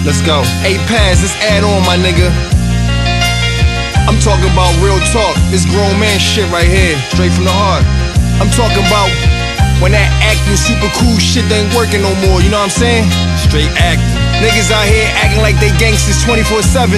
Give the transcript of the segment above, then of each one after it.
Let's go. Hey, Paz, let's add on, my nigga. I'm talking about real talk. This grown man shit right here, straight from the heart. I'm talking about when that acting super cool shit ain't working no more, you know what I'm saying? Straight acting. Niggas out here acting like they gangsters 24 7.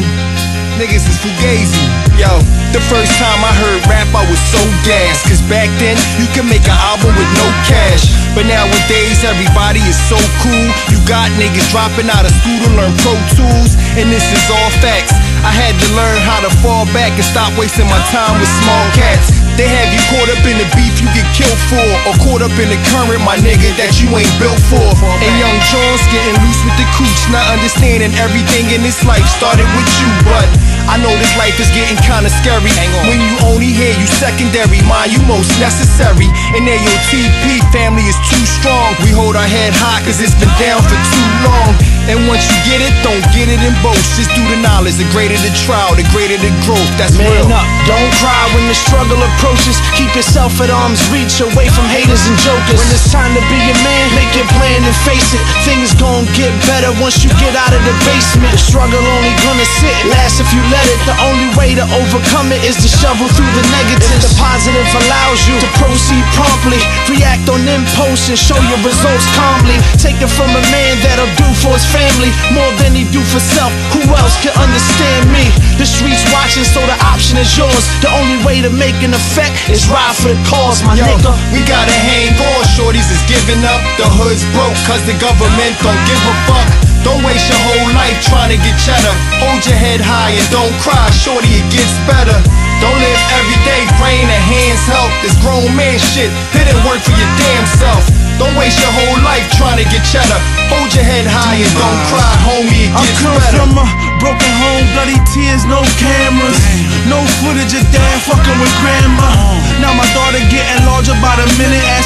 Niggas is fugazi. Yo, the first time I heard rap, I was so gassed. Cause back then, you could make an album with no cash. But nowadays, everybody is so cool. You got niggas dropping out of school to learn Pro Tools. And this is all facts. I had to learn how to fall back and stop wasting my time with small cats. They have you caught up in the beef you get killed for, or caught up in the current, my nigga, that you ain't built for. And young John's getting loose with the cooch, not understanding everything in this life started with you, but I know this life is getting kinda scary. When you only hear you secondary, mind you most necessary. And AOTP family is too strong. We hold our head high cause it's been down for too long. And once you get it, don't get it in boast. Just do the knowledge, the greater the trial, the greater the growth. That's Man real. up, don't cry when the struggle approaches. Keep yourself at arm's reach, away from haters and jokers. When it's time to be a man, make your plan and face it. Things gon' get better once you get out of the basement. The struggle only gonna sit, last if you let it. The only way to overcome it is to shovel through the negatives. The positive allows you to proceed promptly, react on impulse and show your results calmly. Take it from a man that'll do for his family more than he do for self. Who else can understand me? The streets watching, so the option is yours. The only way to make an effect is ride for the cause, my Yo, nigga. we gotta hang on, shorties is giving up. The hood's broke, cause the government don't give a fuck. Don't waste your whole life trying to get cheddar. Hold your head high and don't cry, shorty, it gets better. Don't live every day praying that hands help. This grown man shit, it didn't work for your damn self. Don't waste your whole life trying to get cheddar. Hold your head high and don't cry, homie, it gets I come better. from a broken home, bloody tears, no cameras, no footage of dad fucking with grandma. Now my daughter getting larger by the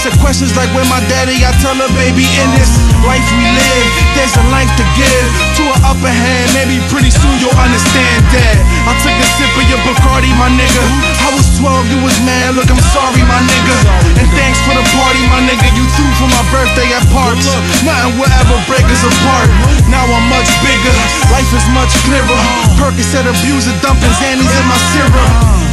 asking questions like where my daddy. I tell her, baby, in this life we live, there's a life to give. To an upper hand, maybe pretty soon you'll understand that. I took a sip of your Bacardi, my nigga. I was 12, you was mad. Look, I'm sorry, my nigga. And thanks for the party, my nigga. You threw for my birthday at parks. Nothing will ever break us apart. Now I'm much bigger, life is much clearer. Percocet abuser, dumping Xannies in my syrup.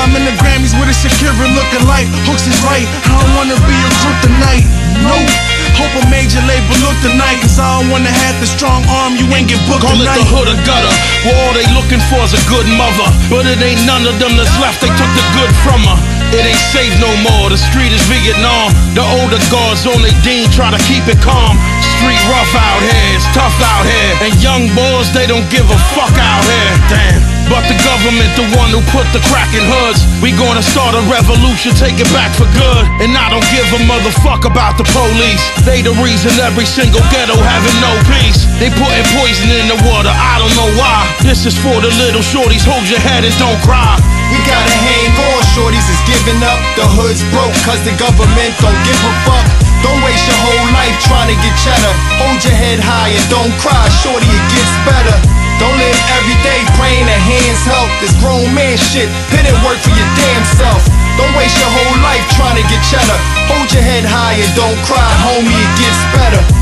I'm in the Grammys with a Shakira looking like Hooks is right. I don't wanna be a crook tonight. Nope. Hope a major label look tonight. Cause I don't wanna have the strong arm. You ain't get booked Call it the hood or gutter. Where all they looking for is a good mother. But it ain't none of them that's left. They took the good from her. It ain't safe no more. The street is Vietnam. The older guards on they dean try to keep it calm. Street rough out here. It's tough out here. And young boys, they don't give a fuck out here. Damn. But the government, the one who put the crack in hoods. We gonna start a revolution, take it back for good. And I don't give a motherfuck about the police. They the reason every single ghetto having no peace. They putting poison in the water, I don't know why. This is for the little shorties, hold your head and don't cry. We gotta hang on, shorties is giving up. The hood's broke, cause the government don't give a fuck. Don't waste your whole life trying to get cheddar. Hold your head high and don't cry, shorty, it gets better. Don't live every day praying that hands help. This grown man shit, it didn't work for your damn self. Don't waste your whole life trying to get cheddar. Hold your head high and don't cry, homie, it gets better.